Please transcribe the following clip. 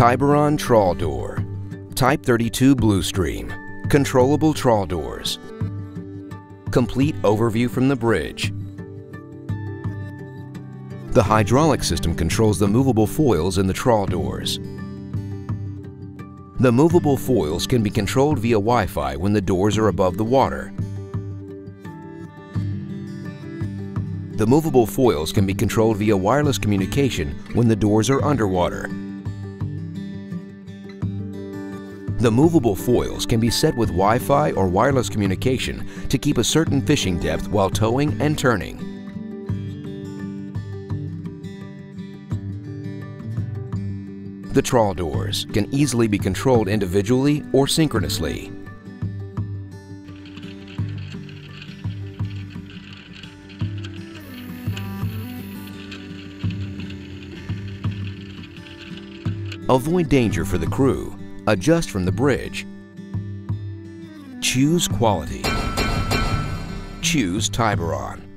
Thyborøn Trawl Door. Type 32 Bluestream. Controllable trawl doors. Complete overview from the bridge. The hydraulic system controls the movable foils in the trawl doors. The movable foils can be controlled via Wi-Fi when the doors are above the water. The movable foils can be controlled via wireless communication when the doors are underwater. The movable foils can be set with Wi-Fi or wireless communication to keep a certain fishing depth while towing and turning. The trawl doors can easily be controlled individually or synchronously. Avoid danger for the crew. Adjust from the bridge. Choose quality. Choose Thyborøn.